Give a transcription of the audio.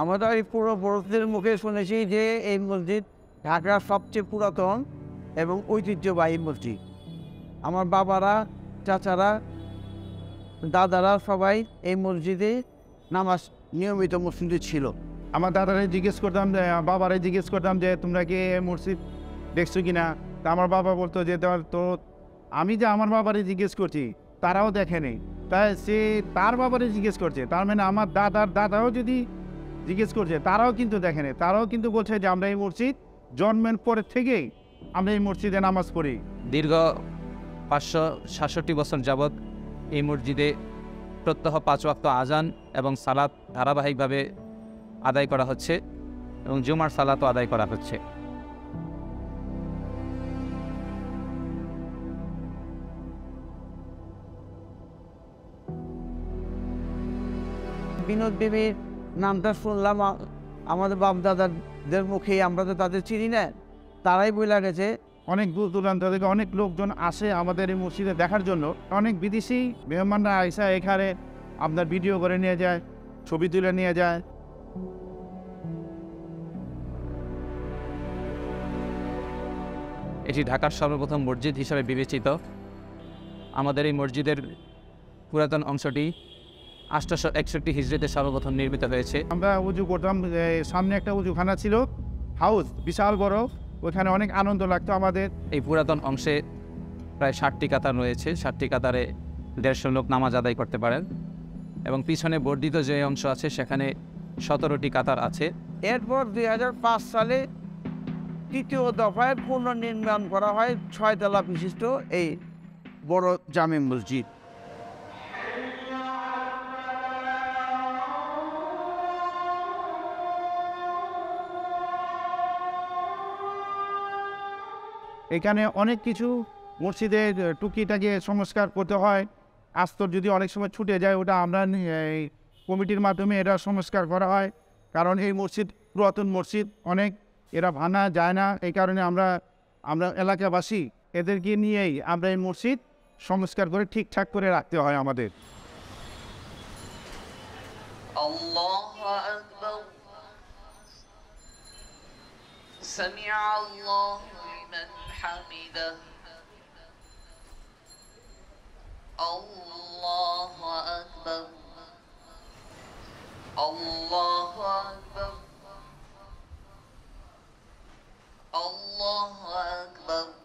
আমরা এই পূর্বপুরুষদের মুখে শুনেছি যে এই মসজিদ ঢাকার সবচেয়ে পুরাতন এবং ঐতিহ্যবাহী মসজিদ। আমার বাবারা চাচারা দাদারা সবাই এই মসজিদে নামাজ নিয়মিত মসজিদে ছিল। আমার দাদারে জিজ্ঞেস করতাম যে বাবারে জিজ্ঞেস করতাম যে তোমরা কি মসজিদ দেখছ কি না তা আমার বাবা বলতো যে "ধর, তো আমি যে আমার বাবারে জিজ্ঞেস করছি তারাও দেখেনি তাই সে তার বাবারে জিজ্ঞেস করছে। তার মানে আমার দাদার দাদাও যদি জিজ্ঞেস করছে তারাও কিন্তু দেখেনি তারাও কিন্তু বলছে যে আমরা এই মসজিদ জন্মের পরের থেকেই আমরা এই মসজিদে নামাজ পড়ি। দীর্ঘ পাঁচশো সাতষট্টি বছর যাবৎ এই মসজিদে প্রত্যহ পাঁচ ওয়াক্ত আজান এবং সালাত ধারাবাহিকভাবে আদায় করা হচ্ছে এবং জুমার সালাতও আদায় করা হচ্ছে। বিনোদ দেবীর নামটা শুনলাম আমাদের বাপ দাদাদের মুখেই আমরা তো তাদের চিনি না। তারাই বলে গেছে অনেক দূর দূরান্ত থেকে অনেক লোকজন আসে আমাদের এই মসজিদে দেখার জন্য। অনেক বিদেশি মেহমানরা আইসা এখানে আপনার ভিডিও করে নিয়ে যায় ছবি তুলে নিয়ে যায়। এটি ঢাকার সর্বপ্রথম মসজিদ হিসাবে বিবেচিত। আমাদের এই মসজিদের পুরাতন অংশটি আটশোশো একষট্টি হিজড়িতে সর্বপ্রথম নির্মিত হয়েছে। আমরা উজু করতাম সামনে একটা উজুখানা ছিল হাউস বিশাল বড় ওইখানে অনেক আনন্দ লাগতো আমাদের। এই পুরাতন অংশে প্রায় ষাটটি কাতার রয়েছে ষাটটি কাতারে দেড়শো লোক নামাজ আদায় করতে পারেন এবং পিছনে বর্ধিত যে অংশ আছে সেখানে সতেরোটি কাতার আছে। এরপর দুই হাজার পাঁচ সালে তৃতীয় দফায় পুনর্নির্মাণ করা হয় ছয়তলা বিশিষ্ট এই বড় জামে মসজিদ। এখানে অনেক কিছু মসজিদের টুকিটাকে সংস্কার করতে হয়। আস্তর যদি অনেক সময় ছুটে যায়, ওটা আমরা এই কমিটির মাধ্যমে এটা সংস্কার করা হয়। কারণ এই মসজিদ পুরাতন মসজিদ, অনেক এরা ভাঙা যায় না। এই কারণে আমরা আমরা এলাকাবাসী এদেরকে নিয়েই আমরা এই মসজিদ সংস্কার করে ঠিকঠাক করে রাখতে হয় আমাদের। আল্লাহ لمن حمده الله أكبر. الله أكبر. الله أكبر.